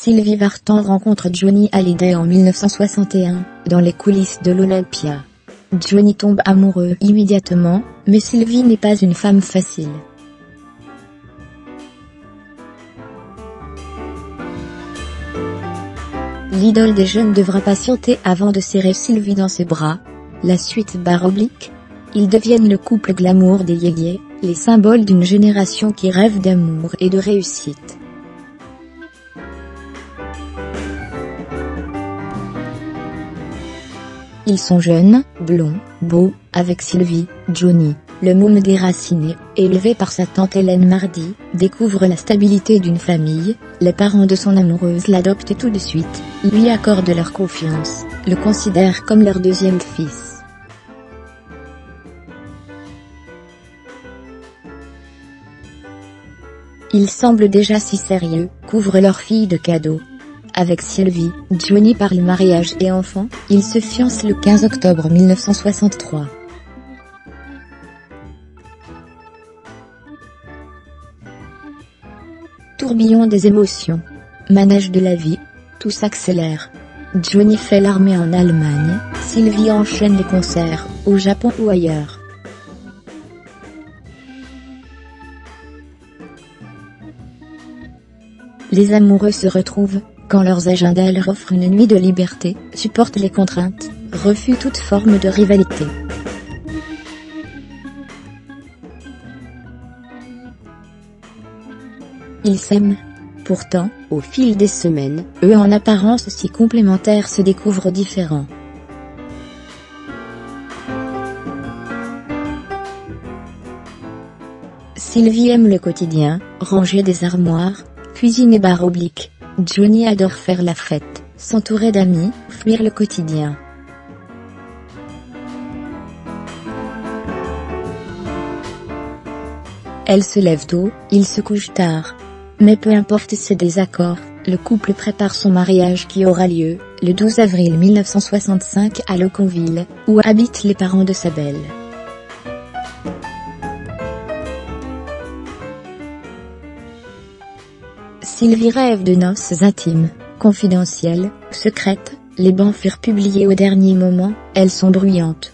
Sylvie Vartan rencontre Johnny Hallyday en 1961, dans les coulisses de l'Olympia. Johnny tombe amoureux immédiatement, mais Sylvie n'est pas une femme facile. L'idole des jeunes devra patienter avant de serrer Sylvie dans ses bras. La suite barre oblique. Ils deviennent le couple glamour des yéyés, les symboles d'une génération qui rêve d'amour et de réussite. Ils sont jeunes, blonds, beaux, avec Sylvie, Johnny, le môme déraciné, élevé par sa tante Hélène Mardy, découvre la stabilité d'une famille, les parents de son amoureuse l'adoptent tout de suite, lui accordent leur confiance, le considèrent comme leur deuxième fils. Ils semblent déjà si sérieux, couvrent leur fille de cadeaux, avec Sylvie, Johnny parle mariage et enfants, il se fiance le 15 octobre 1963. Tourbillon des émotions. Manège de la vie. Tout s'accélère. Johnny fait l'armée en Allemagne, Sylvie enchaîne les concerts, au Japon ou ailleurs. Les amoureux se retrouvent, quand leurs agendas leur offrent une nuit de liberté, supportent les contraintes, refusent toute forme de rivalité. Ils s'aiment. Pourtant, au fil des semaines, eux en apparence si complémentaires se découvrent différents. Sylvie aime le quotidien, ranger des armoires, cuisiner bar oblique, Johnny adore faire la fête, s'entourer d'amis, fuir le quotidien. Elle se lève tôt, il se couche tard. Mais peu importe ses désaccords, le couple prépare son mariage qui aura lieu, le 12 avril 1965 à Loconville, où habitent les parents de sa belle. Sylvie rêve de noces intimes, confidentielles, secrètes, les bancs furent publiés au dernier moment, elles sont bruyantes.